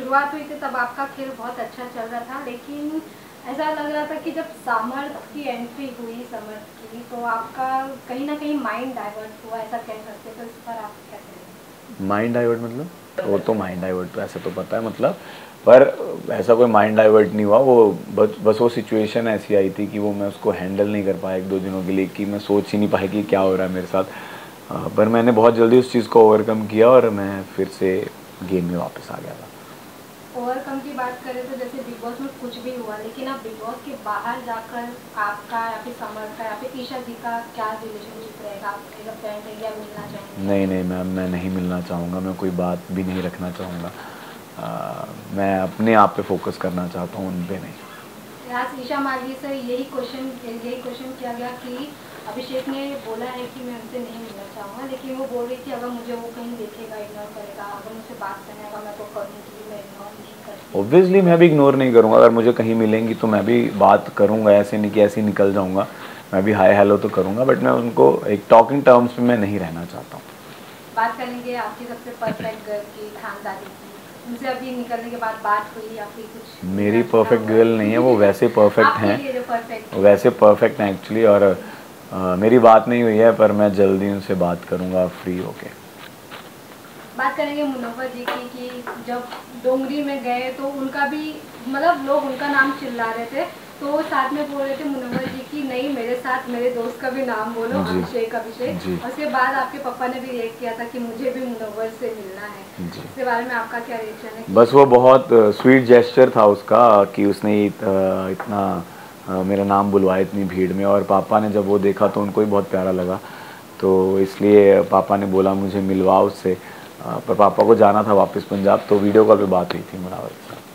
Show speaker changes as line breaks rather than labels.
शुरुआत हुई थी, तब आपका खेल बहुत अच्छा चल रहा था, लेकिन ऐसा लग रहा था कि जब सामर्थ की एंट्री हुई, समर्थ की तो आपका कहीं ना कहीं माइंड डाइवर्ट हुआ, ऐसा कह सकते तो इस पर आप क्या कहेंगे?
माइंड डाइवर्ट मतलब? वो तो माइंड डाइवर्ट तो ऐसे तो पता है मतलब पर ऐसा कोई माइंड डाइवर्ट नहीं हुआ, वो बस बस वो सिचुएशन ऐसी आई थी कि वो मैं उसको हैंडल नहीं कर पाया एक दो दिनों के लिए, कि मैं सोच ही नहीं पाया कि क्या हो रहा है मेरे साथ। पर मैंने बहुत जल्दी उस चीज़ को ओवरकम किया और मैं फिर से गेम में वापस आ गया था।
ओवरकम की बात करें तो जैसे बिग बॉस में कुछ भी हुआ लेकिन आप बिग बॉस के बाहर जाकर आपका या फिर समर का या फिर ईशा जी का क्या रिलेशनशिप रहेगा? आप फ्रेंड है या मिलना चाहेंगे?
नहीं नहीं मैम मैं नहीं मिलना चाहूँगा मैं कोई बात भी नहीं रखना चाहूँगा। मैं अपने आप पे फोकस करना चाहता हूँ उन पे नहीं।
आज ईशा मार्गी से यही क्वेश्चन यही क्वेश्चन किया गया कि अभिषेक ने बोला है कि मैं उनसे नहीं मिलना चाहूँगा लेकिन वो बोल रही थी अगर मुझे वो कहीं देखेगा इग्नोर करेगा अगर मुझसे बात करने का मैं तो करूँगी मैं इग्नोर नहीं करती?
ऑब्वियसली मैं भी इग्नोर नहीं करूँगा। अगर मुझे कहीं मिलेंगी तो मैं भी बात करूँगा ऐसे नहीं कि ऐसे निकल जाऊँगा। मैं भी हाई हेलो तो करूँगा बट मैं उनको एक टॉकिंग टर्म्स में मैं नहीं रहना चाहता हूँ।
बात करेंगे आपकी सबसे परफेक्ट गर्ल की खानदानी की। उनसे अभी निकलने के बाद बात हुई या फिर कुछ
मेरी परफेक्ट गर्ल नहीं है वो वैसे परफेक्ट हैं। वैसे परफेक्ट हैं एक्चुअली और आ, मेरी बात नहीं हुई है पर मैं जल्दी उनसे बात करूँगा फ्री होके।
बात करेंगे मुनव्वर जी की कि जब डोंगरी में गए तो उनका भी मतलब लोग उनका नाम चिल्ला रहे थे तो साथ में बोल रहे थे मुनव्वर जी की नहीं मेरे साथ मेरे दोस्त का भी नाम बोलो अभिषेक अभिषेक। उसके बाद आपके पापा ने भी रिएक्ट किया था कि मुझे भी मुनव्वर से मिलना है। इसके बारे में आपका क्या रिएक्शन है?
बस वो बहुत स्वीट जेस्टर था उसका कि उसने इतना मेरा नाम बुलवाया इतनी भीड़ में और पापा ने जब वो देखा तो उनको भी बहुत प्यारा लगा। तो इसलिए पापा ने बोला मुझे मिलवाओ उससे। पर पापा को जाना था वापस पंजाब तो वीडियो कॉल पे बात हुई थी मुनावर के साथ